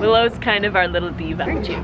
Willow's kind of our little diva, aren't you?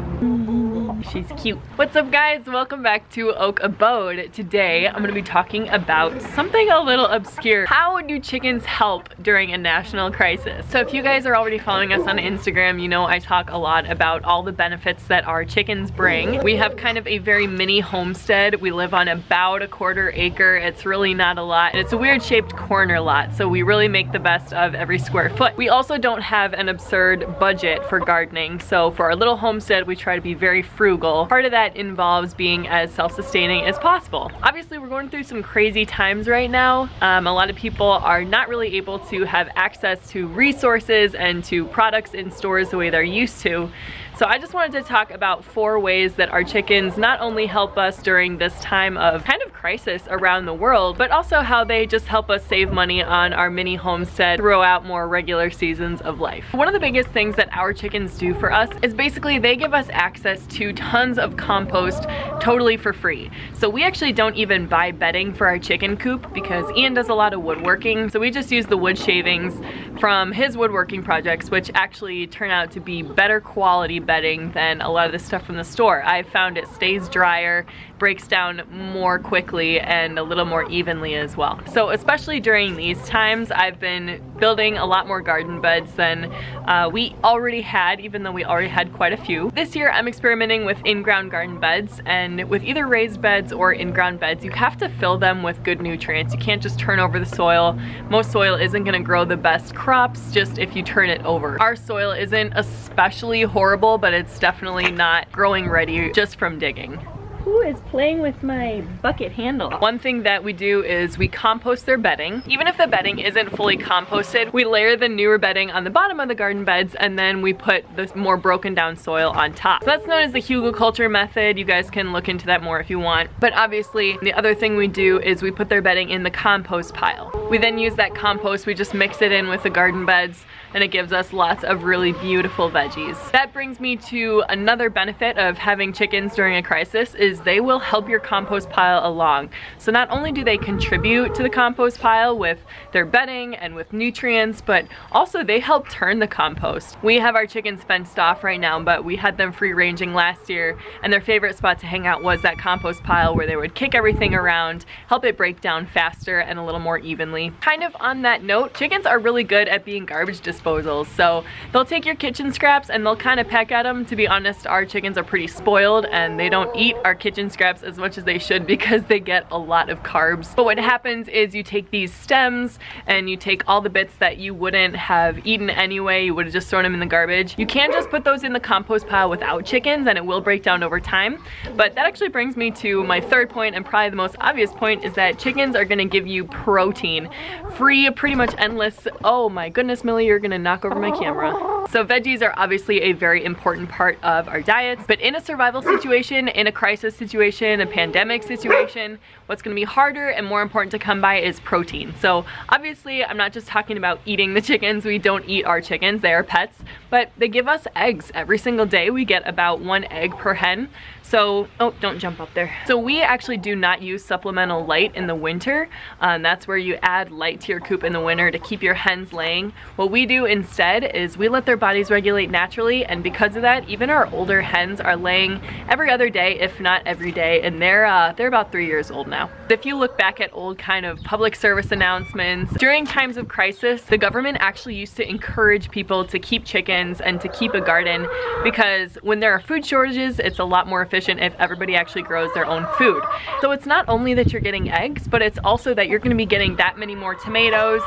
She's cute. What's up guys? Welcome back to Oak Abode. Today I'm gonna be talking about something a little obscure. How do chickens help during a national crisis? So if you guys are already following us on Instagram, you know I talk a lot about all the benefits that our chickens bring. We have kind of a very mini homestead. We live on about a quarter acre. It's really not a lot. It's a weird shaped corner lot, so we really make the best of every square foot. We also don't have an absurd budget for gardening, so for our little homestead, we try to be very frugal frugal. Part of that involves being as self-sustaining as possible. Obviously, we're going through some crazy times right now. Um, a lot of people are not really able to have access to resources and to products in stores the way they're used to. So I just wanted to talk about four ways that our chickens not only help us during this time of kind of crisis around the world, but also how they just help us save money on our mini homestead throughout more regular seasons of life. One of the biggest things that our chickens do for us is basically they give us access to tons of compost totally for free. So we actually don't even buy bedding for our chicken coop because Ian does a lot of woodworking. So we just use the wood shavings from his woodworking projects, which actually turn out to be better quality bedding than a lot of the stuff from the store. I found it stays drier, breaks down more quickly and a little more evenly as well. So especially during these times, I've been building a lot more garden beds than uh, we already had, even though we already had quite a few. This year I'm experimenting with in-ground garden beds and with either raised beds or in-ground beds, you have to fill them with good nutrients. You can't just turn over the soil. Most soil isn't gonna grow the best crops just if you turn it over. Our soil isn't especially horrible, but it's definitely not growing ready just from digging. Who is playing with my bucket handle? One thing that we do is we compost their bedding. Even if the bedding isn't fully composted, we layer the newer bedding on the bottom of the garden beds and then we put the more broken down soil on top. So that's known as the hugelkultur method. You guys can look into that more if you want. But obviously, the other thing we do is we put their bedding in the compost pile. We then use that compost, we just mix it in with the garden beds and it gives us lots of really beautiful veggies. That brings me to another benefit of having chickens during a crisis is they will help your compost pile along. So not only do they contribute to the compost pile with their bedding and with nutrients, but also they help turn the compost. We have our chickens fenced off right now, but we had them free ranging last year and their favorite spot to hang out was that compost pile where they would kick everything around, help it break down faster and a little more evenly. Kind of on that note, chickens are really good at being garbage disposals. So they'll take your kitchen scraps and they'll kind of peck at them. To be honest, our chickens are pretty spoiled and they don't eat our kitchen scraps as much as they should because they get a lot of carbs. But what happens is you take these stems and you take all the bits that you wouldn't have eaten anyway, you would have just thrown them in the garbage. You can just put those in the compost pile without chickens and it will break down over time. But that actually brings me to my third point and probably the most obvious point is that chickens are gonna give you protein. Free, pretty much endless. Oh my goodness, Millie, you're gonna knock over my camera. So veggies are obviously a very important part of our diets, but in a survival situation, in a crisis situation, a pandemic situation, what's gonna be harder and more important to come by is protein. So obviously, I'm not just talking about eating the chickens. We don't eat our chickens, they are pets, but they give us eggs every single day. We get about one egg per hen. So, oh, don't jump up there. So we actually do not use supplemental light in the winter. Um, that's where you add light to your coop in the winter to keep your hens laying. What we do instead is we let their bodies regulate naturally and because of that, even our older hens are laying every other day, if not every day, and they're, uh, they're about three years old now. If you look back at old kind of public service announcements, during times of crisis, the government actually used to encourage people to keep chickens and to keep a garden because when there are food shortages, it's a lot more efficient efficient if everybody actually grows their own food. So it's not only that you're getting eggs, but it's also that you're gonna be getting that many more tomatoes,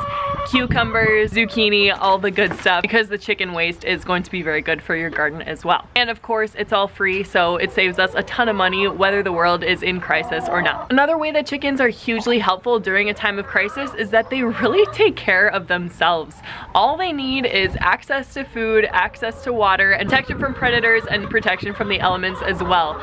cucumbers, zucchini, all the good stuff because the chicken waste is going to be very good for your garden as well. And of course, it's all free, so it saves us a ton of money whether the world is in crisis or not. Another way that chickens are hugely helpful during a time of crisis is that they really take care of themselves. All they need is access to food, access to water, protection from predators and protection from the elements as well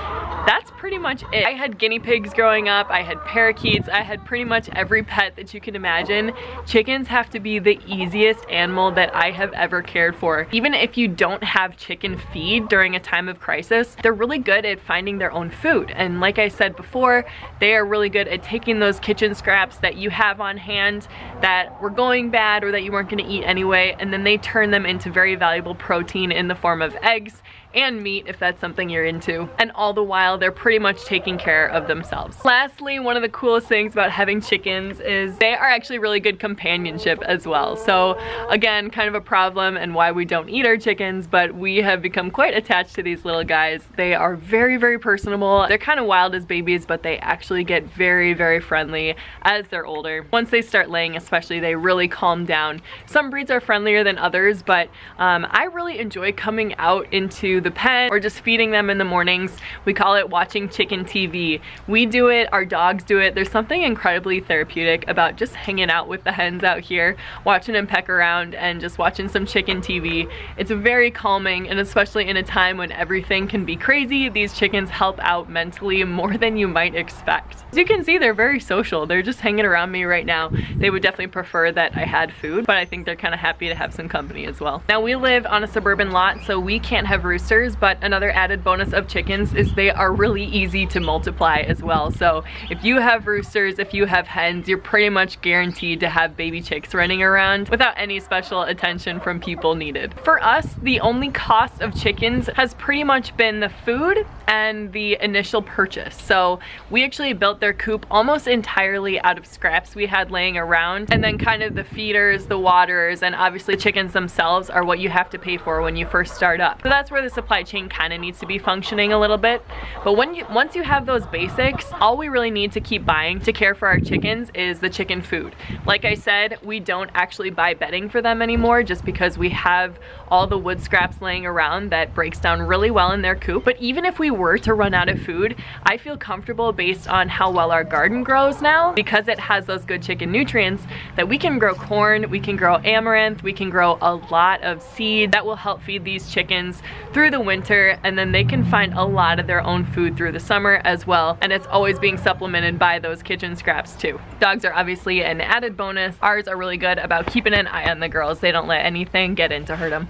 that's pretty much it. I had guinea pigs growing up, I had parakeets, I had pretty much every pet that you can imagine. Chickens have to be the easiest animal that I have ever cared for. Even if you don't have chicken feed during a time of crisis, they're really good at finding their own food. And like I said before, they are really good at taking those kitchen scraps that you have on hand that were going bad or that you weren't gonna eat anyway, and then they turn them into very valuable protein in the form of eggs and meat if that's something you're into. And all the while, they're pretty much taking care of themselves. Lastly, one of the coolest things about having chickens is they are actually really good companionship as well. So again, kind of a problem and why we don't eat our chickens, but we have become quite attached to these little guys. They are very, very personable. They're kind of wild as babies, but they actually get very, very friendly as they're older. Once they start laying especially, they really calm down. Some breeds are friendlier than others, but um, I really enjoy coming out into the pen or just feeding them in the mornings. We call it watching chicken TV. We do it, our dogs do it. There's something incredibly therapeutic about just hanging out with the hens out here, watching them peck around and just watching some chicken TV. It's very calming and especially in a time when everything can be crazy, these chickens help out mentally more than you might expect. As you can see, they're very social. They're just hanging around me right now. They would definitely prefer that I had food, but I think they're kind of happy to have some company as well. Now we live on a suburban lot, so we can't have roosters roosters, but another added bonus of chickens is they are really easy to multiply as well. So if you have roosters, if you have hens, you're pretty much guaranteed to have baby chicks running around without any special attention from people needed. For us, the only cost of chickens has pretty much been the food and the initial purchase. So we actually built their coop almost entirely out of scraps we had laying around and then kind of the feeders, the waters, and obviously chickens themselves are what you have to pay for when you first start up. So that's where the supply chain kind of needs to be functioning a little bit. But when you once you have those basics, all we really need to keep buying to care for our chickens is the chicken food. Like I said, we don't actually buy bedding for them anymore just because we have all the wood scraps laying around that breaks down really well in their coop. But even if we were to run out of food, I feel comfortable based on how well our garden grows now because it has those good chicken nutrients that we can grow corn, we can grow amaranth, we can grow a lot of seed that will help feed these chickens through the winter and then they can find a lot of their own food through the summer as well and it's always being supplemented by those kitchen scraps too. Dogs are obviously an added bonus. Ours are really good about keeping an eye on the girls. They don't let anything get in to hurt them.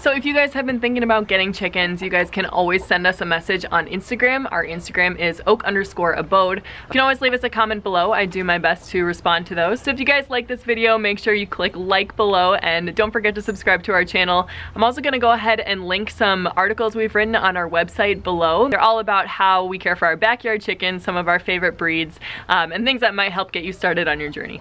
So if you guys have been thinking about getting chickens, you guys can always send us a message on Instagram. Our Instagram is oak underscore abode. You can always leave us a comment below. I do my best to respond to those. So if you guys like this video, make sure you click like below and don't forget to subscribe to our channel. I'm also gonna go ahead and link some articles we've written on our website below. They're all about how we care for our backyard chickens, some of our favorite breeds, um, and things that might help get you started on your journey.